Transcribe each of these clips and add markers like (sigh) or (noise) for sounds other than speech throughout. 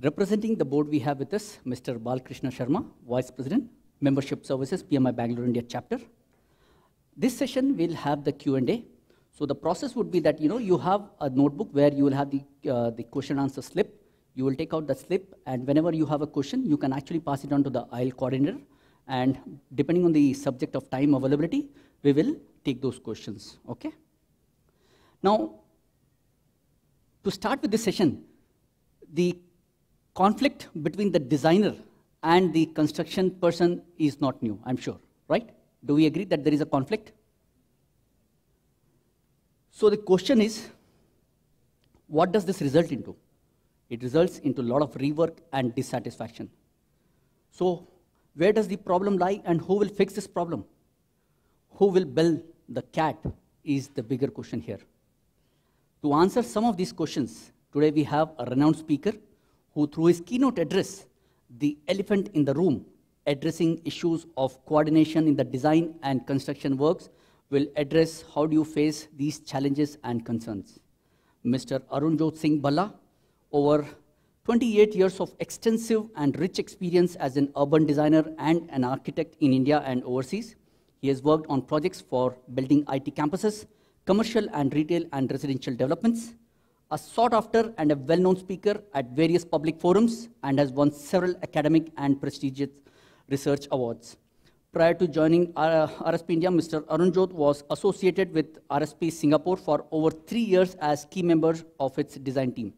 Representing the board, we have with us Mr. Balkrishna Sharma, Vice President, Membership Services, PMI Bangalore India Chapter. This session will have the Q&A. So the process would be that you know you have a notebook where you will have the uh, the question answer slip. You will take out the slip, and whenever you have a question, you can actually pass it on to the IL coordinator. And depending on the subject of time availability, we will take those questions. Okay. Now, to start with this session, the conflict between the designer and the construction person is not new, I'm sure, right? Do we agree that there is a conflict? So the question is, what does this result into? It results into a lot of rework and dissatisfaction. So where does the problem lie and who will fix this problem? Who will build the cat is the bigger question here. To answer some of these questions, today we have a renowned speaker who, through his keynote address, the elephant in the room, addressing issues of coordination in the design and construction works, will address how do you face these challenges and concerns. Mr. Arunjot Singh Bhalla, over 28 years of extensive and rich experience as an urban designer and an architect in India and overseas. He has worked on projects for building IT campuses, commercial and retail and residential developments, a sought after and a well known speaker at various public forums, and has won several academic and prestigious research awards. Prior to joining uh, RSP India, Mr. Arunjot was associated with RSP Singapore for over three years as key member of its design team.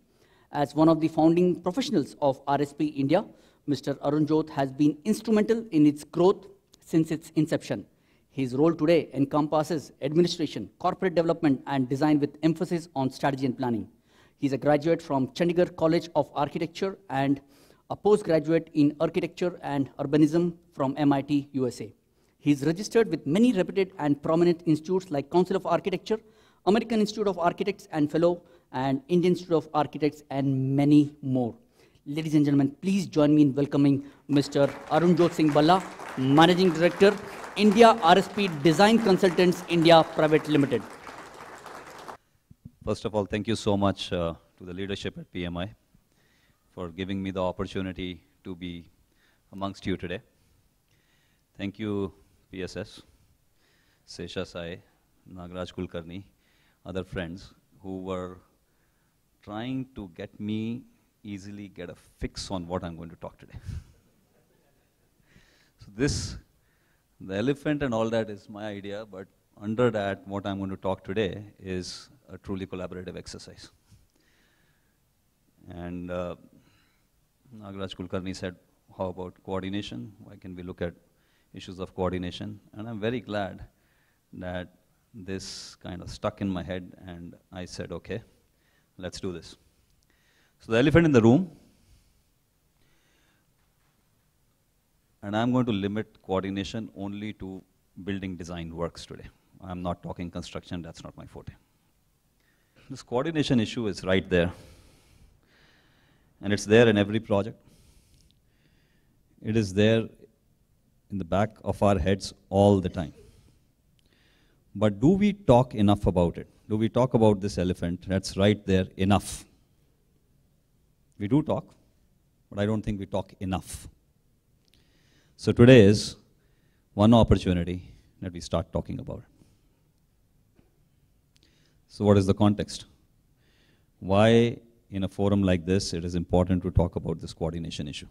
As one of the founding professionals of RSP India, Mr. Arunjot has been instrumental in its growth since its inception. His role today encompasses administration, corporate development, and design with emphasis on strategy and planning. He's a graduate from Chandigarh College of Architecture and a postgraduate in architecture and urbanism from MIT, USA. He's registered with many reputed and prominent institutes like Council of Architecture, American Institute of Architects and Fellow, and Indian Institute of Architects, and many more. Ladies and gentlemen, please join me in welcoming Mr. Arunjot Singh Bhalla, Managing Director, India RSP Design Consultants India Private Limited. First of all, thank you so much uh, to the leadership at PMI for giving me the opportunity to be amongst you today. Thank you, PSS, Sesha Sai, Nagaraj Kulkarni, other friends who were trying to get me easily get a fix on what I'm going to talk today. (laughs) so this, the elephant and all that is my idea, but under that, what I'm going to talk today is a truly collaborative exercise. And uh, Nagaraj Kulkarni said, how about coordination? Why can we look at issues of coordination? And I'm very glad that this kind of stuck in my head and I said, okay, let's do this. So the elephant in the room, and I'm going to limit coordination only to building design works today. I'm not talking construction, that's not my forte. This coordination issue is right there. And it's there in every project. It is there in the back of our heads all the time. But do we talk enough about it? Do we talk about this elephant that's right there enough? We do talk, but I don't think we talk enough. So today is one opportunity that we start talking about it. So what is the context? Why in a forum like this it is important to talk about this coordination issue?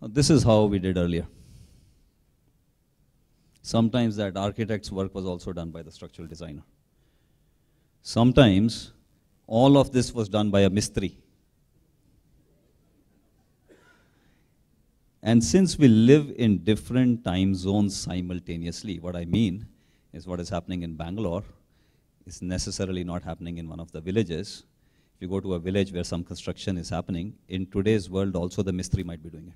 This is how we did earlier. Sometimes that architect's work was also done by the structural designer. Sometimes all of this was done by a mistri. And since we live in different time zones simultaneously, what I mean is what is happening in Bangalore is necessarily not happening in one of the villages. If you go to a village where some construction is happening, in today's world also the mistri might be doing it.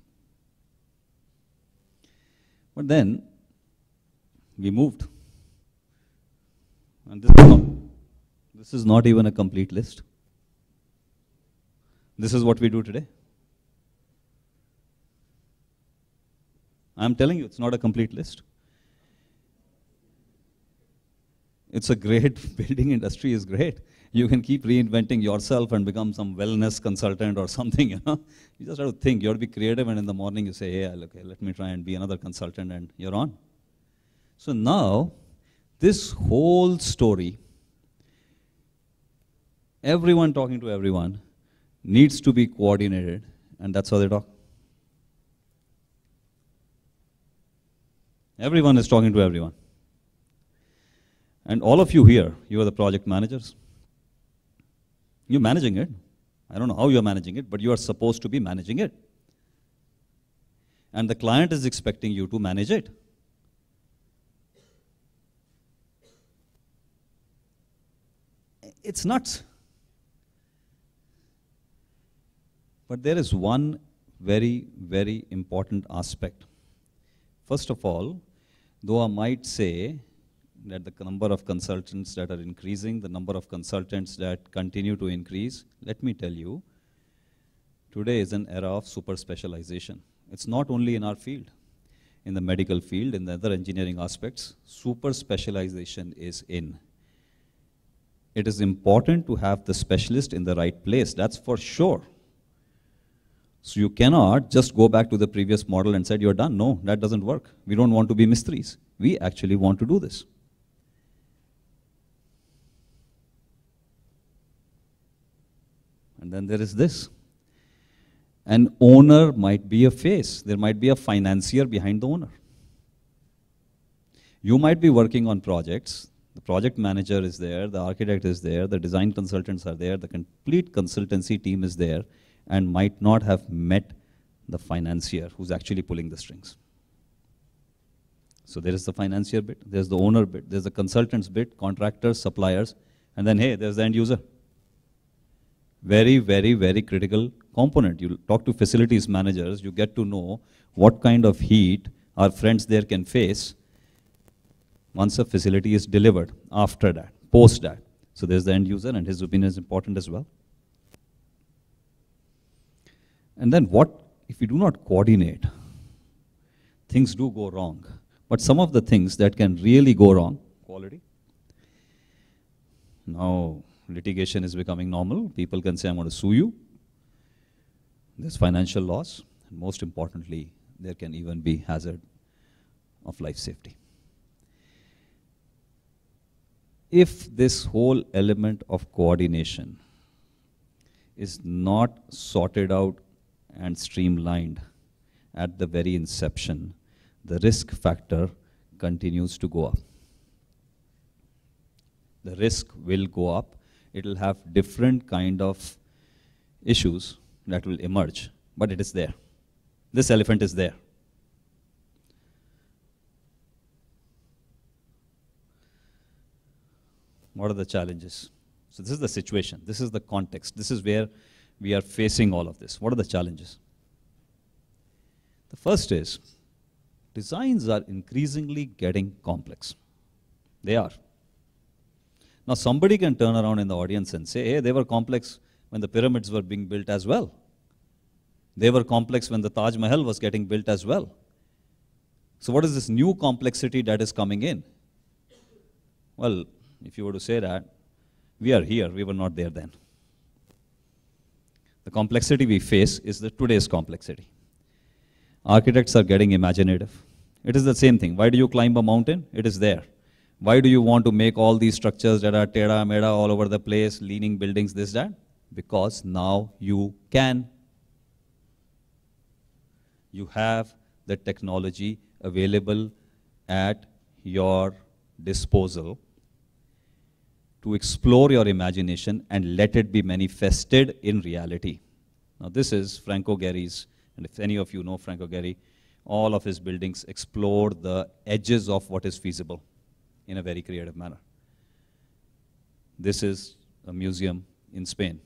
But then we moved. And this is, not, this is not even a complete list. This is what we do today. I'm telling you, it's not a complete list. It's a great (laughs) building industry is great. you can keep reinventing yourself and become some wellness consultant or something, (laughs) you know. You just have to think, you have to be creative, and in the morning you say, hey, okay, let me try and be another consultant, and you're on. So now, this whole story, everyone talking to everyone, needs to be coordinated, and that's how they talk. Everyone is talking to everyone. And all of you here, you are the project managers. You're managing it. I don't know how you're managing it, but you are supposed to be managing it. And the client is expecting you to manage it. It's nuts. But there is one very, very important aspect. First of all, though I might say that the number of consultants that are increasing, the number of consultants that continue to increase, let me tell you, today is an era of super specialization. It's not only in our field, in the medical field, in the other engineering aspects, super specialization is in. It is important to have the specialist in the right place, that's for sure. So you cannot just go back to the previous model and said you're done. No, that doesn't work. We don't want to be mistris. We actually want to do this. And then there is this. An owner might be a face. There might be a financier behind the owner. You might be working on projects. The project manager is there, the architect is there, the design consultants are there, the complete consultancy team is there and might not have met the financier who's actually pulling the strings. So there is the financier bit, there's the owner bit, there's the consultants bit, contractors, suppliers, and then hey, there's the end user. Very, very, very critical component. You talk to facilities managers, you get to know what kind of heat our friends there can face once a facility is delivered, after that, post that. So there's the end user, and his opinion is important as well. And then what if we do not coordinate? Things do go wrong. But some of the things that can really go wrong, quality. Now, litigation is becoming normal. People can say, I'm going to sue you. There's financial loss. And most importantly, there can even be hazard of life safety. If this whole element of coordination is not sorted out and streamlined at the very inception, the risk factor continues to go up. The risk will go up. It will have different kind of issues that will emerge, but it is there. This elephant is there. What are the challenges? So this is the situation. This is the context. This is where we are facing all of this. What are the challenges? The first is designs are increasingly getting complex. They are. Now, somebody can turn around in the audience and say, hey, they were complex when the pyramids were being built as well. They were complex when the Taj Mahal was getting built as well. So, what is this new complexity that is coming in? Well, if you were to say that, we are here, we were not there then. The complexity we face is the today's complexity. Architects are getting imaginative. It is the same thing. Why do you climb a mountain? It is there. Why do you want to make all these structures that are teda meda all over the place, leaning buildings, this, that? Because now you can. You have the technology available at your disposal to explore your imagination and let it be manifested in reality. Now, this is Franco Gehry's, and if any of you know Franco Gehry, all of his buildings explore the edges of what is feasible in a very creative manner. This is a museum in Spain.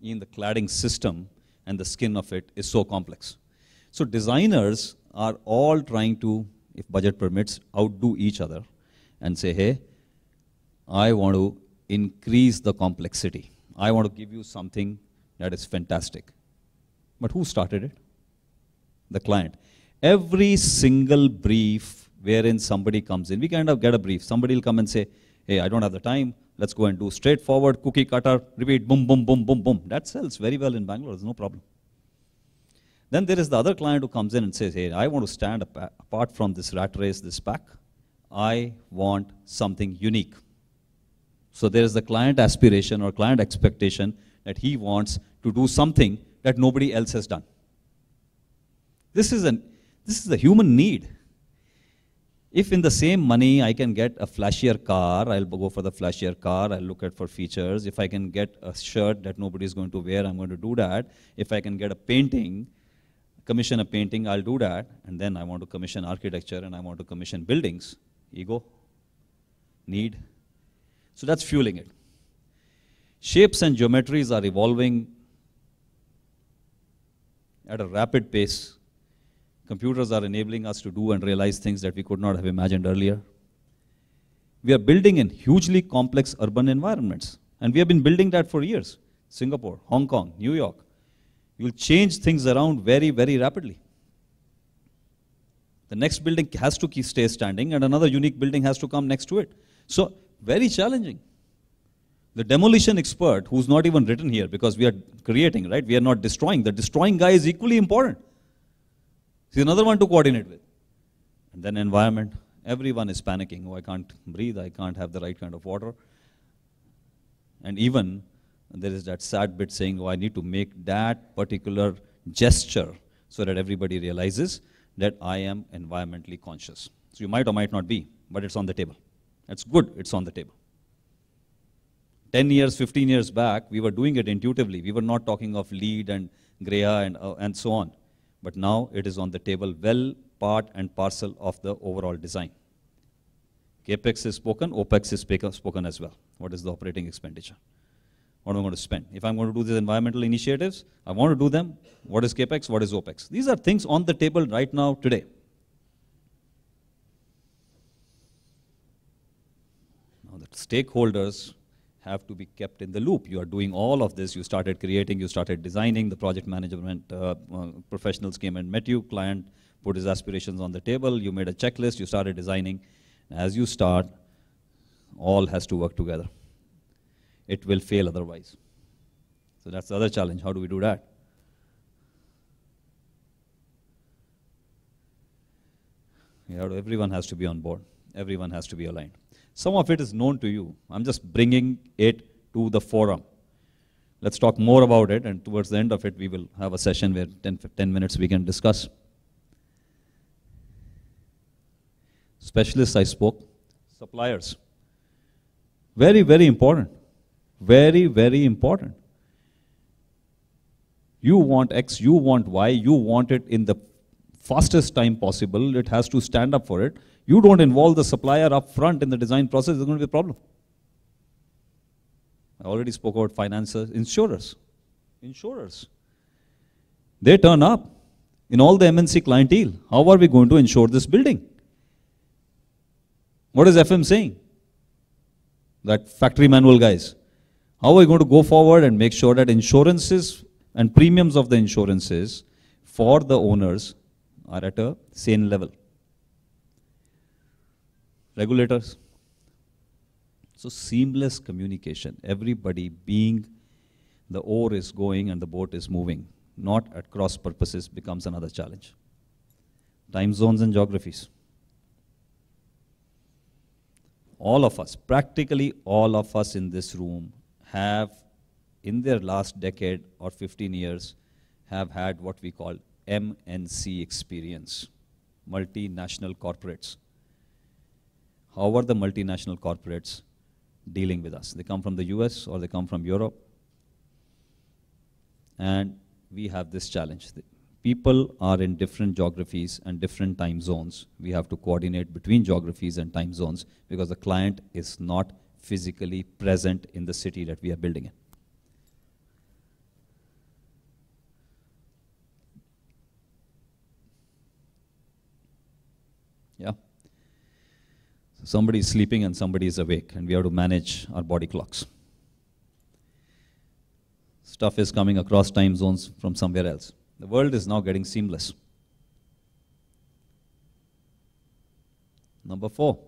In the cladding system and the skin of it is so complex. So designers are all trying to if budget permits, outdo each other and say, hey, I want to increase the complexity. I want to give you something that is fantastic. But who started it? The client. Every single brief wherein somebody comes in. We kind of get a brief. Somebody will come and say, hey, I don't have the time. Let's go and do straightforward, cookie cutter, repeat, boom, boom, boom, boom, boom. That sells very well in Bangalore. There's no problem. Then there is the other client who comes in and says, hey, I want to stand apart from this rat race, this pack. I want something unique. So there is the client aspiration or client expectation that he wants to do something that nobody else has done. This is, an, this is a human need. If in the same money I can get a flashier car, I'll go for the flashier car, I'll look at for features. If I can get a shirt that nobody is going to wear, I'm going to do that. If I can get a painting, commission a painting, I'll do that. And then I want to commission architecture and I want to commission buildings. Ego, need. So that's fueling it. Shapes and geometries are evolving at a rapid pace. Computers are enabling us to do and realize things that we could not have imagined earlier. We are building in hugely complex urban environments, and we have been building that for years. Singapore, Hong Kong, New York. You will change things around very, very rapidly. The next building has to keep, stay standing, and another unique building has to come next to it. So, very challenging. The demolition expert, who's not even written here because we are creating, right? We are not destroying. The destroying guy is equally important. He's another one to coordinate with. And then environment. Everyone is panicking. Oh, I can't breathe. I can't have the right kind of water. And even there is that sad bit saying, oh, I need to make that particular gesture so that everybody realizes that I am environmentally conscious. So you might or might not be, but it's on the table. That's good, it's on the table. 10 years, 15 years back, we were doing it intuitively. We were not talking of LEED and GRIHA and, uh, and so on. But now it is on the table, well part and parcel of the overall design. CAPEX is spoken, OPEX is spoken as well. What is the operating expenditure? What am I going to spend? If I'm going to do these environmental initiatives, I want to do them. What is CAPEX? What is OPEX? These are things on the table right now, today. Now, the stakeholders have to be kept in the loop. You are doing all of this. You started creating, you started designing. The project management uh, uh, professionals came and met you. Client put his aspirations on the table. You made a checklist. You started designing. As you start, all has to work together. It will fail otherwise. So that's the other challenge. How do we do that? To, everyone has to be on board. Everyone has to be aligned. Some of it is known to you. I'm just bringing it to the forum. Let's talk more about it, and towards the end of it, we will have a session where 10, 10 minutes we can discuss. Specialists I spoke, suppliers. Very, very important. Very, very important. You want X, you want Y, you want it in the fastest time possible. It has to stand up for it. You don't involve the supplier up front in the design process, there's going to be a problem. I already spoke about financiers, insurers. Insurers. They turn up in all the MNC clientele. How are we going to insure this building? What is FM saying? That factory manual guys. How are we going to go forward and make sure that insurances and premiums of the insurances for the owners are at a sane level? Regulators. So seamless communication, everybody being the oar is going and the boat is moving, not at cross purposes becomes another challenge. Time zones and geographies. All of us, practically all of us in this room have, in their last decade or 15 years, have had what we call MNC experience, multinational corporates. How are the multinational corporates dealing with us? They come from the US or they come from Europe. And we have this challenge. People are in different geographies and different time zones. We have to coordinate between geographies and time zones because the client is not physically present in the city that we are building in. Yeah. So somebody is sleeping and somebody is awake, and we have to manage our body clocks. Stuff is coming across time zones from somewhere else. The world is now getting seamless. Number four,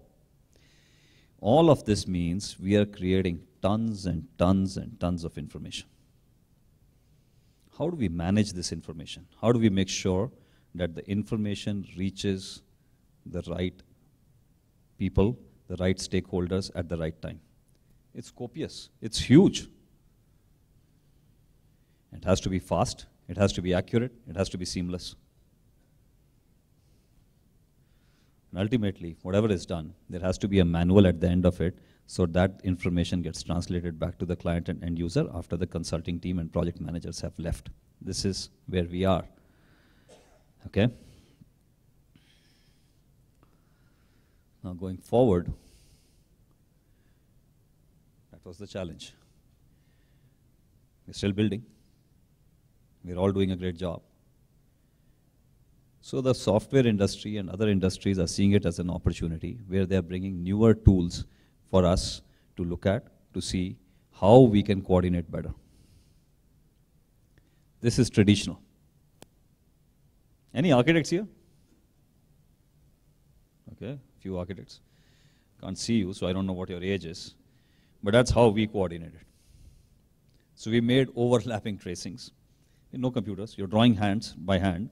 all of this means we are creating tons and tons and tons of information. How do we manage this information? How do we make sure that the information reaches the right people, the right stakeholders at the right time? It's copious, it's huge. It has to be fast, it has to be accurate, it has to be seamless. And ultimately, whatever is done, there has to be a manual at the end of it so that information gets translated back to the client and end user after the consulting team and project managers have left. This is where we are. Okay? Now, going forward, that was the challenge. We're still building, we're all doing a great job. So the software industry and other industries are seeing it as an opportunity where they're bringing newer tools for us to look at to see how we can coordinate better. This is traditional. Any architects here? Okay, few architects. Can't see you, so I don't know what your age is. But that's how we coordinated. So we made overlapping tracings. No computers, you're drawing hands by hand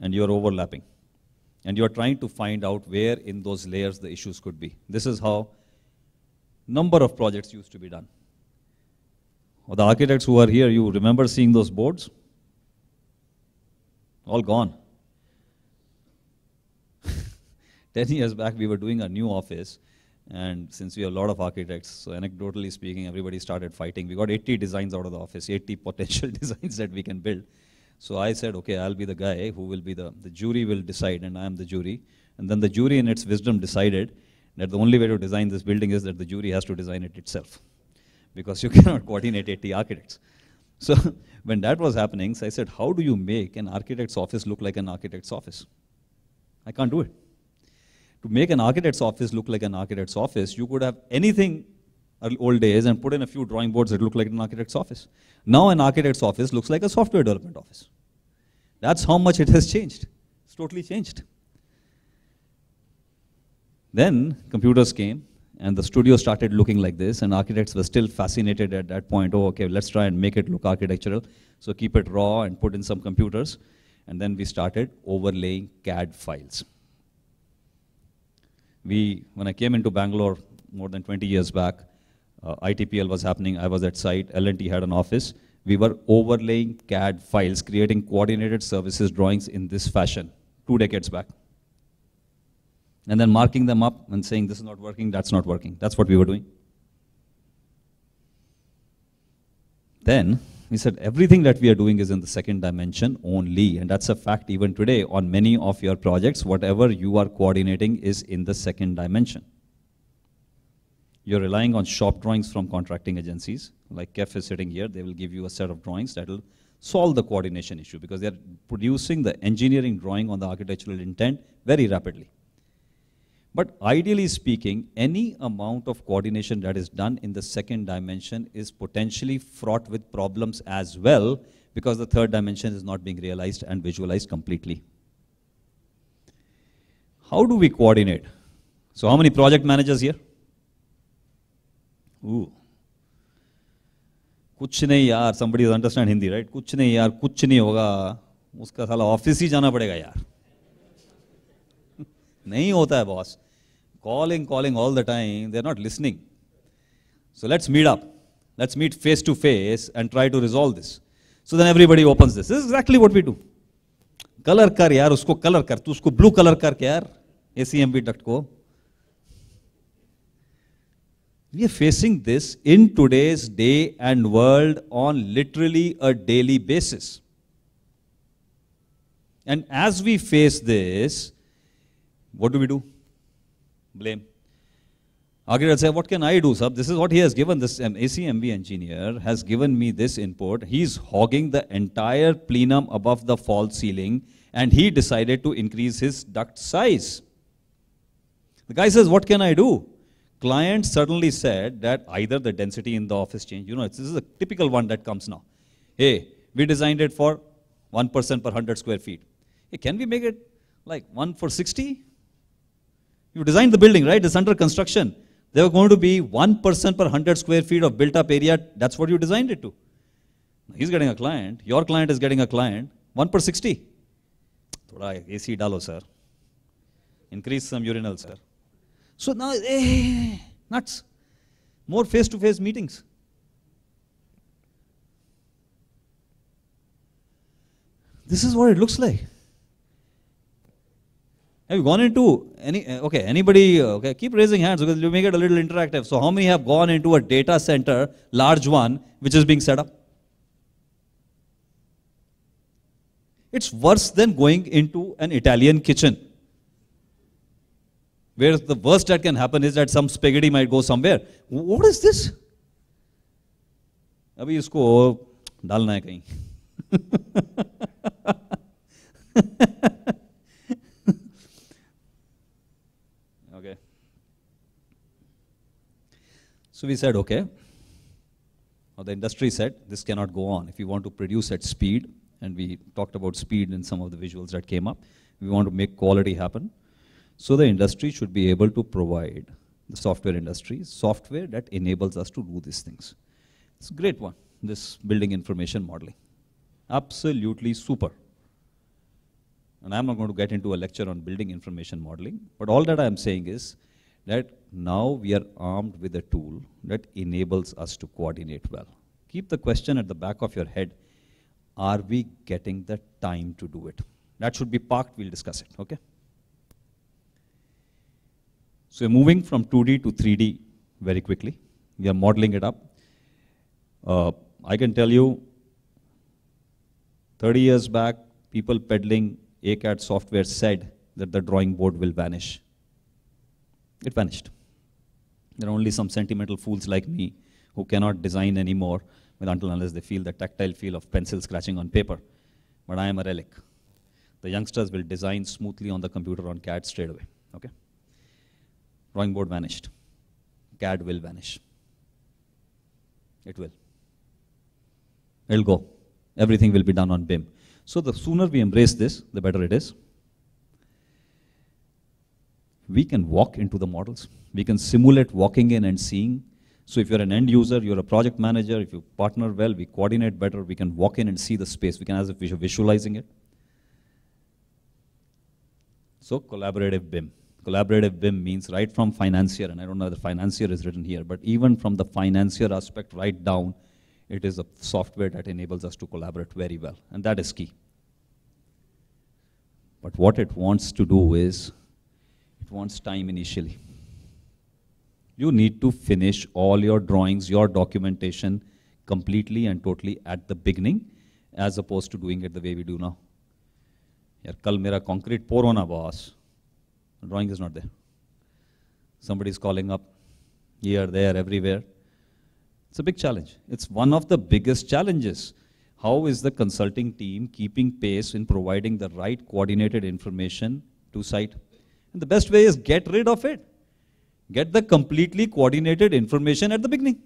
and you're overlapping. And you're trying to find out where in those layers the issues could be. This is how number of projects used to be done. The architects who are here, you remember seeing those boards? All gone. Ten (laughs) years back, we were doing a new office, and since we have a lot of architects, so anecdotally speaking, everybody started fighting. We got 80 designs out of the office, 80 (laughs) potential (laughs) designs that we can build. So I said, okay, I'll be the guy who will be the, the jury will decide, and I am the jury. And then the jury, in its wisdom, decided that the only way to design this building is that the jury has to design it itself. Because you cannot coordinate 80 architects. So when that was happening, so I said, how do you make an architect's office look like an architect's office? I can't do it. To make an architect's office look like an architect's office, you could have anything old days and put in a few drawing boards that look like an architect's office. Now an architect's office looks like a software development office. That's how much it has changed. It's totally changed. Then computers came and the studio started looking like this and architects were still fascinated at that point. Oh, okay, let's try and make it look architectural. So keep it raw and put in some computers. And then we started overlaying CAD files. We, when I came into Bangalore more than 20 years back, uh, ITPL was happening, I was at site, L&T had an office. We were overlaying CAD files, creating coordinated services drawings in this fashion, two decades back. And then marking them up and saying, this is not working, that's not working. That's what we were doing. Then we said, everything that we are doing is in the second dimension only. And that's a fact even today on many of your projects, whatever you are coordinating is in the second dimension. You're relying on shop drawings from contracting agencies. Like KEF is sitting here, they will give you a set of drawings that will solve the coordination issue because they're producing the engineering drawing on the architectural intent very rapidly. But ideally speaking, any amount of coordination that is done in the second dimension is potentially fraught with problems as well because the third dimension is not being realized and visualized completely. How do we coordinate? So how many project managers here? Ooh. कुछ नहीं यार somebody understand Hindi right कुछ नहीं यार कुछ नहीं होगा उसका साला ऑफिस ही जाना पड़ेगा यार नहीं होता है boss calling calling all the time they're not listening so let's meet up let's meet face to face and try to resolve this so then everybody opens this this is exactly what we do colour कर यार उसको colour कर तू उसको blue colour कर क्या यार एसीएमबी duct को we are facing this in today's day and world on literally a daily basis. And as we face this, what do we do? Blame. Architect say, what can I do, sir? This is what he has given. This ACMB engineer has given me this input. He's hogging the entire plenum above the false ceiling and he decided to increase his duct size. The guy says, what can I do? client suddenly said that either the density in the office change, you know, this is a typical one that comes now. Hey, we designed it for 1% per 100 square feet. Hey, can we make it like 1 for 60? You designed the building, right? It's under construction. There were going to be one per 100 square feet of built up area. That's what you designed it to. He's getting a client. Your client is getting a client. 1 per 60. Thoda AC dalo, sir. Increase some urinals, sir. So now, eh, nuts. More face to face meetings. This is what it looks like. Have you gone into any, uh, okay, anybody, uh, okay, keep raising hands because you make it a little interactive. So how many have gone into a data center, large one, which is being set up? It's worse than going into an Italian kitchen. Where the worst that can happen is that some spaghetti might go somewhere. What is this? अभी इसको डालना है कहीं (laughs) So we said, okay. The industry said this cannot go on. If you want to produce at speed, and we talked about speed in some of the visuals that came up, we want to make quality happen. So the industry should be able to provide the software industry software that enables us to do these things. It's a great one, this building information modeling. Absolutely super. And I'm not going to get into a lecture on building information modeling, but all that I'm saying is that now we are armed with a tool that enables us to coordinate well. Keep the question at the back of your head are we getting the time to do it? That should be parked, we'll discuss it, okay? So we're moving from 2D to 3D very quickly. We are modeling it up. Uh, I can tell you, 30 years back, people peddling ACAD software said that the drawing board will vanish. It vanished. There are only some sentimental fools like me who cannot design anymore until unless they feel the tactile feel of pencil scratching on paper. But I am a relic. The youngsters will design smoothly on the computer on CAD straight away. Okay? Drawing board vanished. CAD will vanish. It will. It'll go. Everything will be done on BIM. So the sooner we embrace this, the better it is. We can walk into the models. We can simulate walking in and seeing so if you're an end user, you're a project manager, if you partner well, we coordinate better, we can walk in and see the space. We can as if we're visualizing it. So collaborative BIM. Collaborative BIM means right from financier, and I don't know the financier is written here, but even from the financier aspect right down, it is a software that enables us to collaborate very well, and that is key. But what it wants to do is, it wants time initially you need to finish all your drawings, your documentation completely and totally at the beginning as opposed to doing it the way we do now. यार कल मेरा concrete pour होना boss. Drawing is not there. Somebody is calling up here, there, everywhere. It's a big challenge. It's one of the biggest challenges. How is the consulting team keeping pace in providing the right coordinated information to site? And the best way is get rid of it. Get the completely coordinated information at the beginning.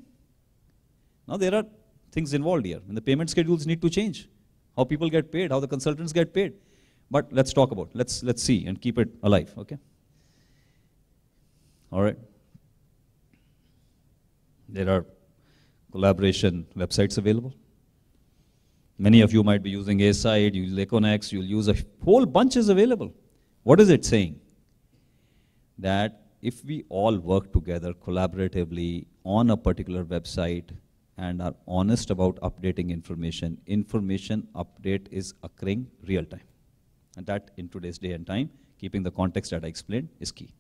Now there are things involved here. And the payment schedules need to change. How people get paid, how the consultants get paid. But let's talk about, let's, let's see and keep it alive, okay? All right. There are collaboration websites available. Many of you might be using Asite, you'll use Aconex, you'll use a whole bunch is available. What is it saying? That if we all work together collaboratively on a particular website and are honest about updating information, information update is occurring real time. And that in today's day and time, keeping the context that I explained is key.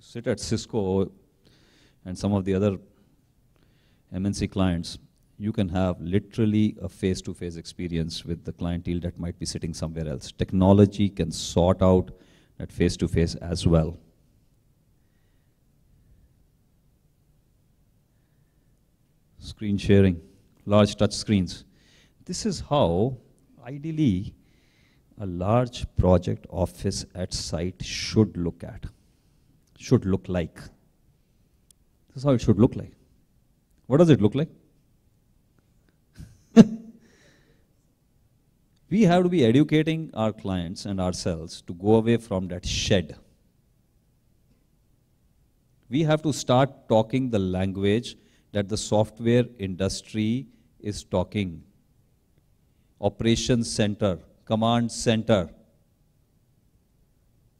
Sit at Cisco and some of the other MNC clients, you can have literally a face-to-face -face experience with the clientele that might be sitting somewhere else. Technology can sort out that face-to-face -face as well. Screen sharing, large touch screens. This is how, ideally, a large project office at site should look at, should look like. This is how it should look like. What does it look like? (laughs) we have to be educating our clients and ourselves to go away from that shed. We have to start talking the language that the software industry is talking. Operations center, command center.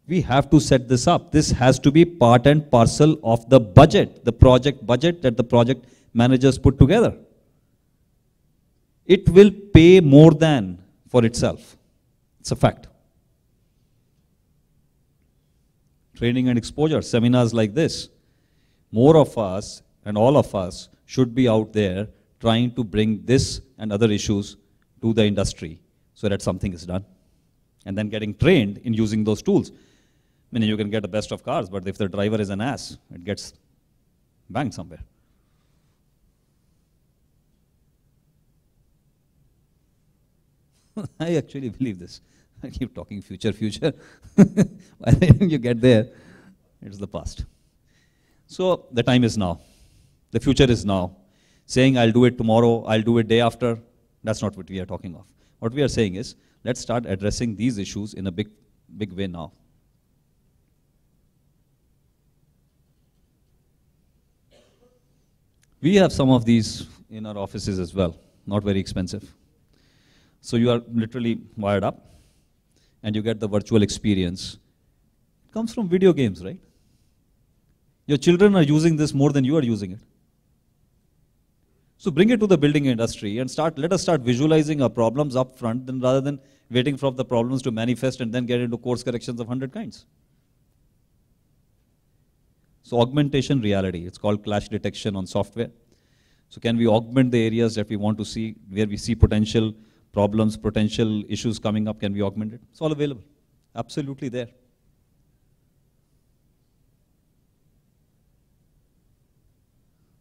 We have to set this up. This has to be part and parcel of the budget, the project budget that the project managers put together. It will pay more than for itself. It's a fact. Training and exposure, seminars like this. More of us and all of us should be out there trying to bring this and other issues to the industry so that something is done. And then getting trained in using those tools. I mean, you can get the best of cars, but if the driver is an ass, it gets banged somewhere. (laughs) I actually believe this. (laughs) I keep talking future, future. By the time you get there, it's the past. So the time is now. The future is now. Saying I'll do it tomorrow, I'll do it day after, that's not what we are talking of. What we are saying is, let's start addressing these issues in a big, big way now. We have some of these in our offices as well, not very expensive. So you are literally wired up and you get the virtual experience. It comes from video games, right? Your children are using this more than you are using it. So bring it to the building industry and start, let us start visualizing our problems up front then rather than waiting for the problems to manifest and then get into course corrections of 100 kinds. So augmentation reality, it's called clash detection on software. So can we augment the areas that we want to see, where we see potential problems, potential issues coming up, can we augment it? It's all available, absolutely there.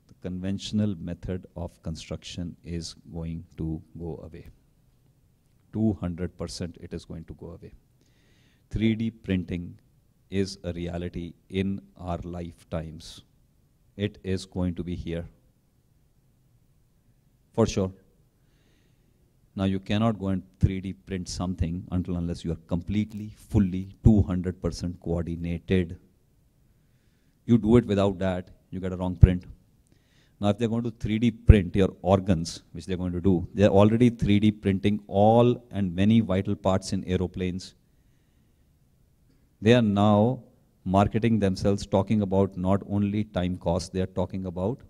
The conventional method of construction is going to go away. 200% it is going to go away. 3D printing is a reality in our lifetimes. It is going to be here. For sure. Now you cannot go and 3D print something until unless you are completely, fully, 200% coordinated. You do it without that, you get a wrong print. Now if they're going to 3D print your organs, which they're going to do, they're already 3D printing all and many vital parts in aeroplanes, they are now marketing themselves, talking about not only time cost, they are talking about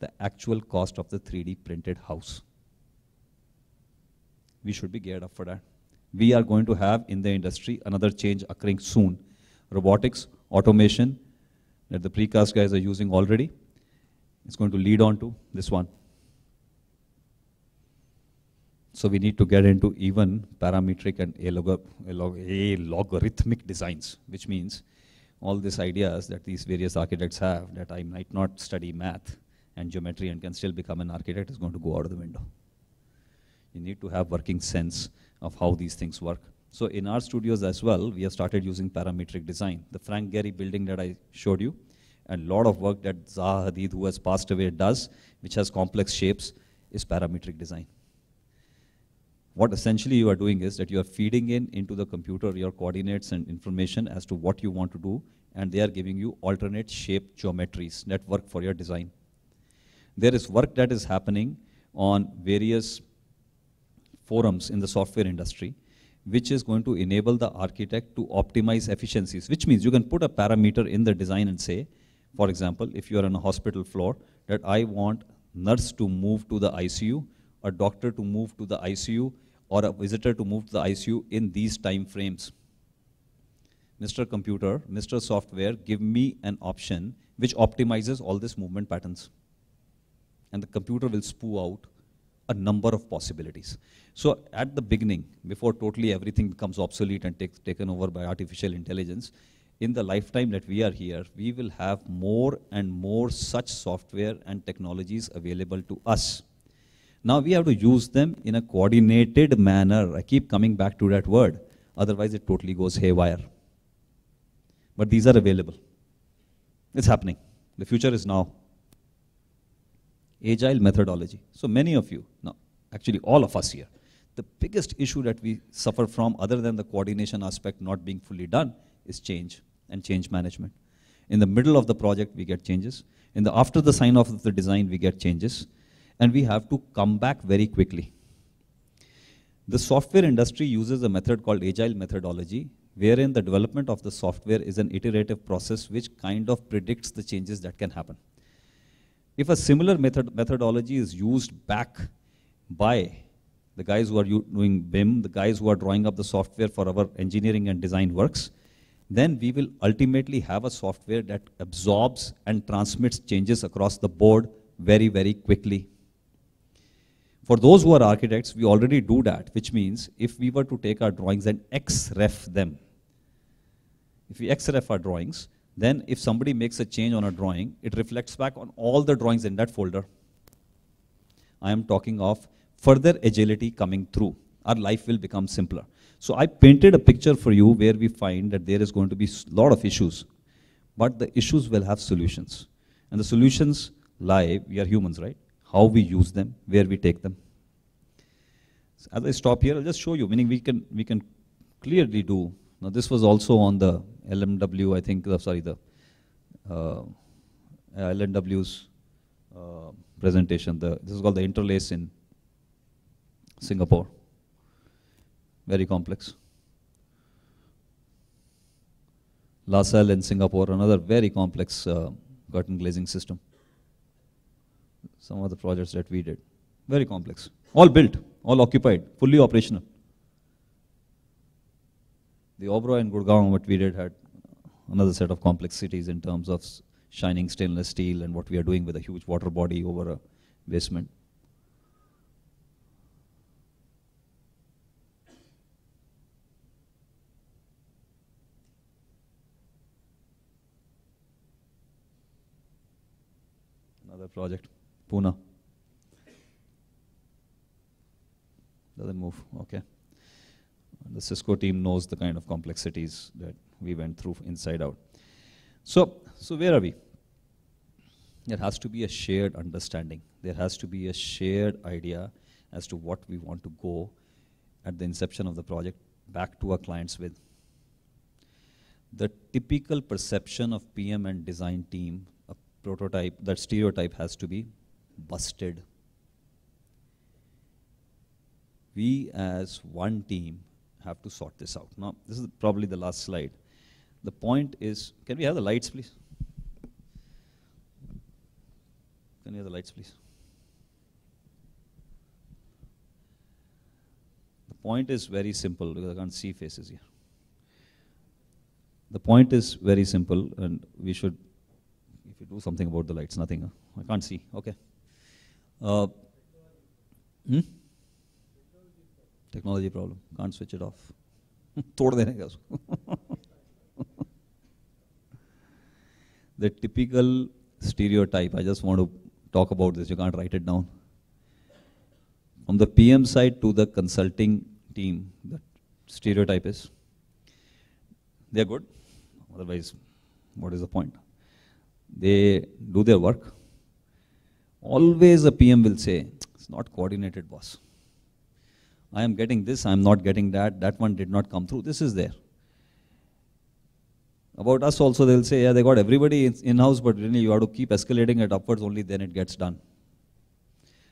the actual cost of the 3D printed house. We should be geared up for that. We are going to have in the industry another change occurring soon. Robotics, automation, that the precast guys are using already, it's going to lead on to this one. So we need to get into even parametric and a logarithmic designs, which means all these ideas that these various architects have that I might not study math and geometry and can still become an architect is going to go out of the window. You need to have working sense of how these things work. So in our studios as well, we have started using parametric design. The Frank Gehry building that I showed you, and a lot of work that Zaha Hadid, who has passed away, does, which has complex shapes, is parametric design what essentially you are doing is that you are feeding in into the computer your coordinates and information as to what you want to do, and they are giving you alternate shape geometries that work for your design. There is work that is happening on various forums in the software industry, which is going to enable the architect to optimize efficiencies, which means you can put a parameter in the design and say, for example, if you are on a hospital floor, that I want nurse to move to the ICU a doctor to move to the ICU or a visitor to move to the ICU in these time frames. Mr. Computer, Mr. Software, give me an option which optimizes all these movement patterns. And the computer will spew out a number of possibilities. So at the beginning, before totally everything becomes obsolete and take, taken over by artificial intelligence, in the lifetime that we are here, we will have more and more such software and technologies available to us. Now we have to use them in a coordinated manner. I keep coming back to that word. Otherwise, it totally goes haywire. But these are available. It's happening. The future is now. agile methodology. So many of you, now actually all of us here, the biggest issue that we suffer from other than the coordination aspect not being fully done is change and change management. In the middle of the project, we get changes. In the after the sign off of the design, we get changes. And we have to come back very quickly. The software industry uses a method called agile methodology, wherein the development of the software is an iterative process which kind of predicts the changes that can happen. If a similar method methodology is used back by the guys who are doing BIM, the guys who are drawing up the software for our engineering and design works, then we will ultimately have a software that absorbs and transmits changes across the board very, very quickly. For those who are architects, we already do that, which means if we were to take our drawings and XREF them, if we XREF our drawings, then if somebody makes a change on a drawing, it reflects back on all the drawings in that folder. I am talking of further agility coming through. Our life will become simpler. So I painted a picture for you where we find that there is going to be a lot of issues, but the issues will have solutions. And the solutions lie, we are humans, right? How we use them, where we take them. So as I stop here, I'll just show you, meaning we can, we can clearly do. Now this was also on the LMW, I think, uh, sorry, the uh, LMW's uh, presentation. The, this is called the interlace in Singapore. Very complex. LaSalle in Singapore, another very complex uh, curtain glazing system. Some of the projects that we did. Very complex. All built, all occupied, fully operational. The Oberoi in Gurgaon, what we did, had another set of complexities in terms of shining stainless steel and what we are doing with a huge water body over a basement. Another project, Pune. Doesn't move, okay. The Cisco team knows the kind of complexities that we went through inside out. So, so where are we? There has to be a shared understanding. There has to be a shared idea as to what we want to go at the inception of the project back to our clients with. The typical perception of PM and design team, a prototype, that stereotype has to be busted. We as one team have to sort this out. Now, this is probably the last slide. The point is, can we have the lights, please? Can we have the lights, please? The point is very simple because I can't see faces here. The point is very simple, and we should, if you do something about the lights, nothing. Huh? I can't see. Okay. Uh, hmm? Technology problem. Can't switch it off. (laughs) तोड़ देने का उसको (laughs) the typical stereotype, I just want to talk about this, you can't write it down. From the PM side to the consulting team, the stereotype is, they're good, otherwise, what is the point? They do their work. Always a PM will say, it's not coordinated, boss. I am getting this, I am not getting that, that one did not come through, this is there. About us also, they'll say, yeah, they got everybody in-house, but really you have to keep escalating it upwards, only then it gets done.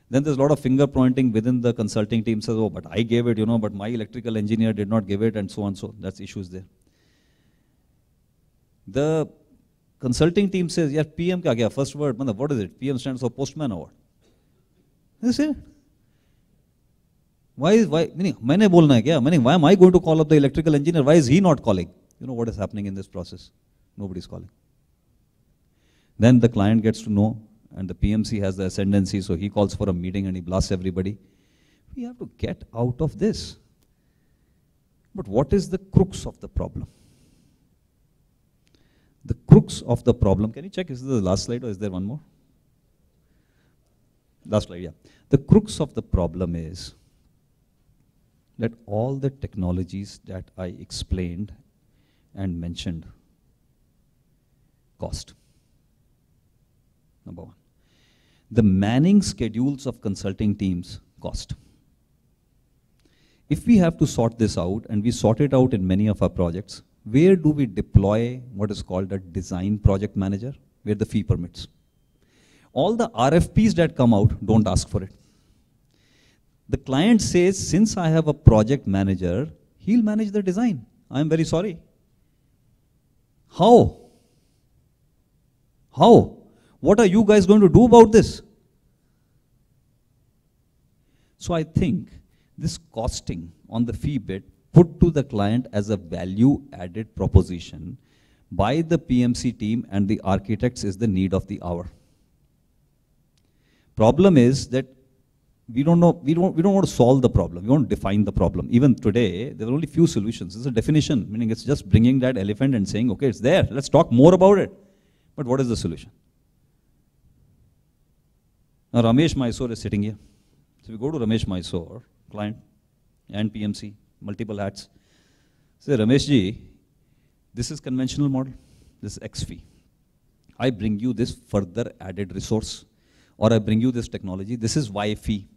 Then there's a lot of finger pointing within the consulting team says, oh, but I gave it, you know, but my electrical engineer did not give it, and so on, so that's issues there. The consulting team says, yeah, PM ka gaya, first word, what is it? PM stands for postman or Is it. Why is, why, meaning, maine bolna hai kya? Meaning, why am I going to call up the electrical engineer? Why is he not calling? You know what is happening in this process? Nobody's calling. Then the client gets to know and the PMC has the ascendancy, so he calls for a meeting and he blasts everybody. We have to get out of this. But what is the crux of the problem? Crux of the problem, can you check, is this the last slide or is there one more? Last slide, yeah. The crux of the problem is that all the technologies that I explained and mentioned cost. Number one. The manning schedules of consulting teams cost. If we have to sort this out, and we sort it out in many of our projects, where do we deploy what is called a design project manager, where the fee permits? All the RFPs that come out don't ask for it. The client says, since I have a project manager, he'll manage the design. I'm very sorry. How? How? What are you guys going to do about this? So I think this costing on the fee bit put to the client as a value added proposition by the PMC team and the architects is the need of the hour. Problem is that we don't know, we don't, we don't want to solve the problem. We want to define the problem. Even today, there are only few solutions. It's a definition, meaning it's just bringing that elephant and saying, okay, it's there. Let's talk more about it. But what is the solution? Now, Ramesh Mysore is sitting here. So we go to Ramesh Mysore, client, and PMC, multiple hats. Say, Ramesh ji, this is conventional model. This is X fee. I bring you this further added resource, or I bring you this technology. This is Y fee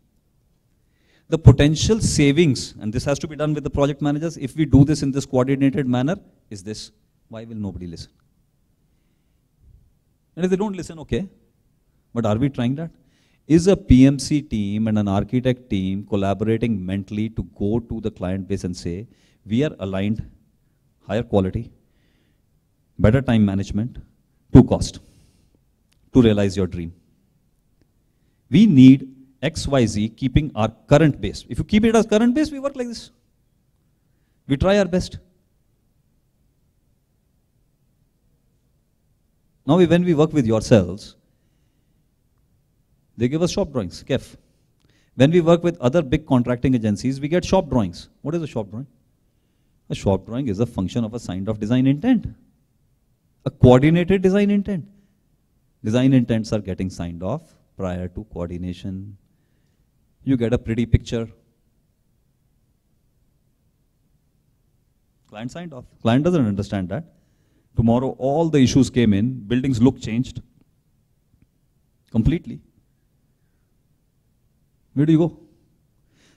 the potential savings, and this has to be done with the project managers, if we do this in this coordinated manner, is this. Why will nobody listen? And if they don't listen, okay. But are we trying that? Is a PMC team and an architect team collaborating mentally to go to the client base and say, we are aligned, higher quality, better time management, to cost, to realize your dream? We need XYZ keeping our current base. If you keep it as current base, we work like this. We try our best. Now, when we work with yourselves, they give us shop drawings, KEF. When we work with other big contracting agencies, we get shop drawings. What is a shop drawing? A shop drawing is a function of a signed off design intent, a coordinated design intent. Design intents are getting signed off prior to coordination, you get a pretty picture. Client signed off. Client doesn't understand that. Tomorrow, all the issues came in, buildings look changed completely. Where do you go?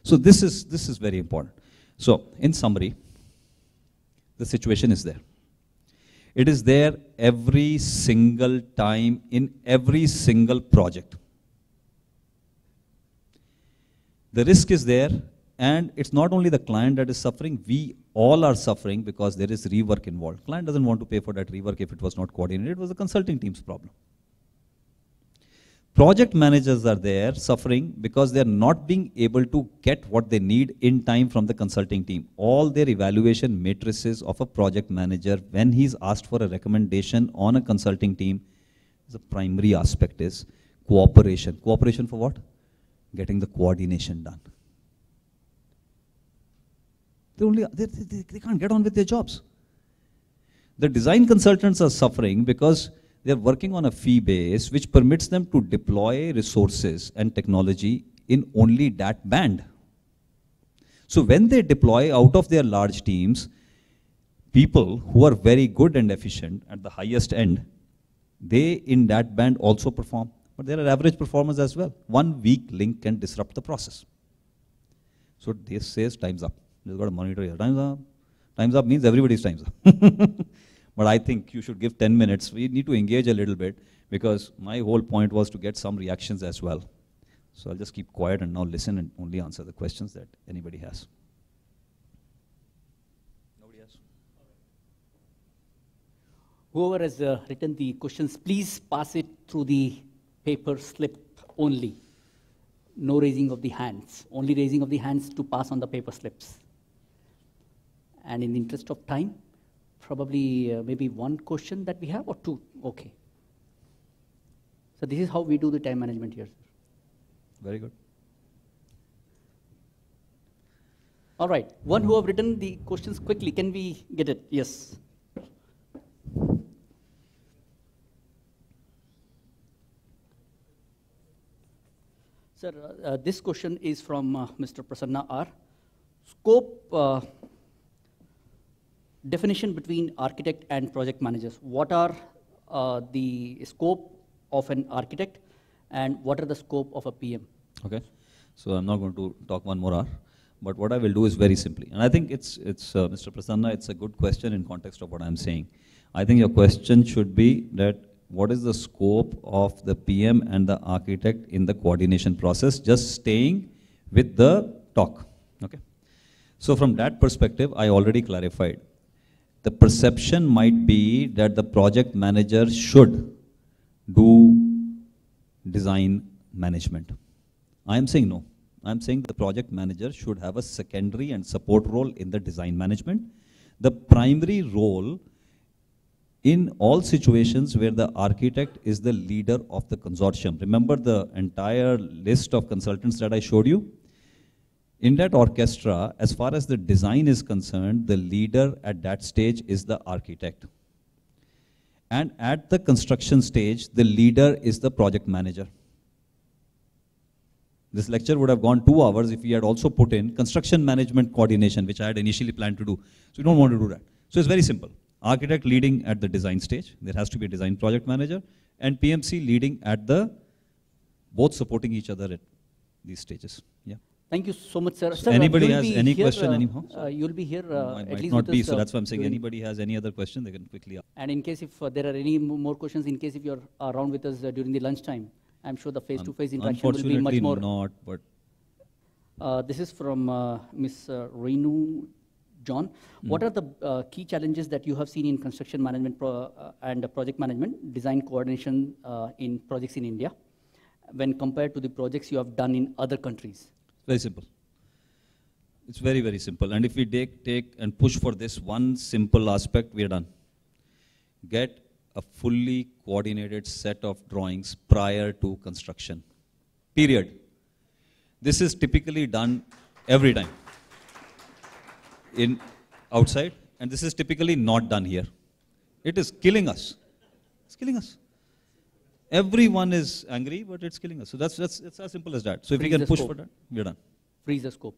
So this is, this is very important. So in summary, the situation is there. It is there every single time in every single project. The risk is there, and it's not only the client that is suffering, we all are suffering because there is rework involved. Client doesn't want to pay for that rework if it was not coordinated. It was the consulting team's problem. Project managers are there suffering because they are not being able to get what they need in time from the consulting team. All their evaluation matrices of a project manager, when he's asked for a recommendation on a consulting team, the primary aspect is cooperation. Cooperation for what? getting the coordination done. They, only, they, they, they can't get on with their jobs. The design consultants are suffering because they're working on a fee base which permits them to deploy resources and technology in only that band. So when they deploy out of their large teams, people who are very good and efficient at the highest end, they in that band also perform. But there are average performers as well. One weak link can disrupt the process. So this says time's up. You've got to monitor here. Time's up. Time's up means everybody's time's up. (laughs) but I think you should give 10 minutes. We need to engage a little bit because my whole point was to get some reactions as well. So I'll just keep quiet and now listen and only answer the questions that anybody has. Nobody has? Whoever has uh, written the questions, please pass it through the paper slip only. No raising of the hands, only raising of the hands to pass on the paper slips. And in the interest of time, probably uh, maybe one question that we have or two. Okay. So this is how we do the time management here. Very good. All right. One who have written the questions quickly. Can we get it? Yes. Sir, uh, uh, this question is from uh, Mr. Prasanna R. Scope uh, definition between architect and project managers. What are uh, the scope of an architect and what are the scope of a PM? Okay. So I'm not going to talk one more hour. But what I will do is very simply, and I think it's, it's uh, Mr. Prasanna, it's a good question in context of what I'm saying. I think your question should be that what is the scope of the PM and the architect in the coordination process, just staying with the talk. Okay. So from that perspective, I already clarified. The perception might be that the project manager should do design management. I am saying no. I'm saying the project manager should have a secondary and support role in the design management. The primary role in all situations where the architect is the leader of the consortium. Remember the entire list of consultants that I showed you? In that orchestra, as far as the design is concerned, the leader at that stage is the architect. And at the construction stage, the leader is the project manager. This lecture would have gone two hours if we had also put in construction management coordination, which I had initially planned to do. So we don't want to do that. So it's very simple. Architect leading at the design stage. There has to be a design project manager. And PMC leading at the, both supporting each other at these stages. Yeah. Thank you so much, sir. So Sir, anybody has any here, question uh, anyhow? Uh, you'll be here uh, might, at least not be, us, so uh, that's why I'm saying anybody has any other question, they can quickly ask. And in case if uh, there are any more questions, in case if you're around with us uh, during the lunchtime, I'm sure the face-to-face interaction will be much Unfortunately more. not, but Uh, This is from uh, Ms. uh, Renu John. What Hmm. are the uh, key challenges that you have seen in construction management pro- uh, and uh, project management, design coordination uh, in projects in India, when compared to the projects you have done in other countries? Very simple. It's very, very simple. And if we take, take and push for this one simple aspect, we are done. Get a fully coordinated set of drawings prior to construction. Period. This is typically done every time in outside, and this is typically not done here. It is killing us. It's killing us. Everyone is angry, but it's killing us. So that's, that's it's as simple as that. So if we can push scope. for that, we're done. Freeze the scope.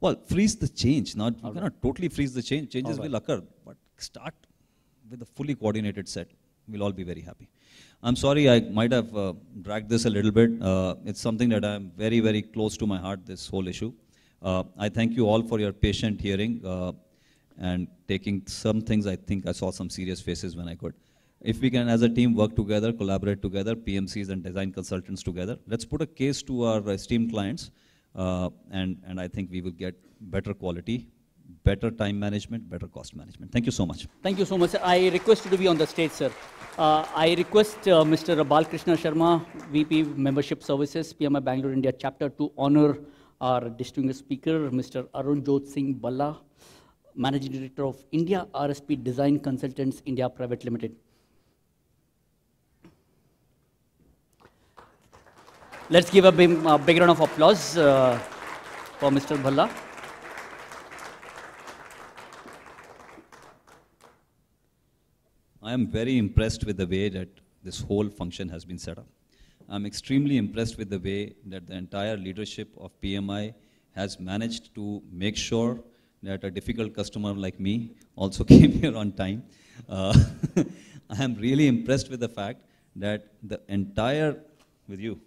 Well, freeze the change. Not you Alright. cannot totally freeze the change. Changes Alright. will occur, but start with a fully coordinated set. We'll all be very happy. I'm sorry, I might have uh, dragged this a little bit. Uh, it's something that I'm very, very close to my heart. This whole issue. Uh, I thank you all for your patient hearing uh, and taking some things. I think I saw some serious faces when I could. If we can, as a team, work together, collaborate together, PMCs and design consultants together, let's put a case to our esteemed clients, uh, and, and I think we will get better quality, better time management, better cost management. Thank you so much. Thank you so much. sir. I request you to be on the stage, sir. Uh, I request uh, Mr. Balkrishna Sharma, VP Membership Services, PMI Bangalore India Chapter, to honor our distinguished speaker, Mr. Arunjot Singh Bhalla, Managing Director of India RSP Design Consultants India Private Limited. Let's give a big, uh, big round of applause uh, for Mr. Bhalla. I am very impressed with the way that this whole function has been set up. I'm extremely impressed with the way that the entire leadership of PMI has managed to make sure that a difficult customer like me also (laughs) came here on time. Uh, (laughs) I am really impressed with the fact that the entire, with you,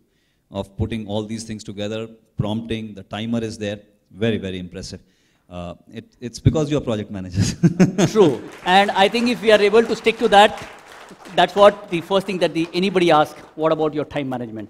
of putting all these things together, prompting, the timer is there, very, very impressive. Uh, it, it's because you're project managers. (laughs) True. And I think if we are able to stick to that, that's what the first thing that the, anybody asks, what about your time management?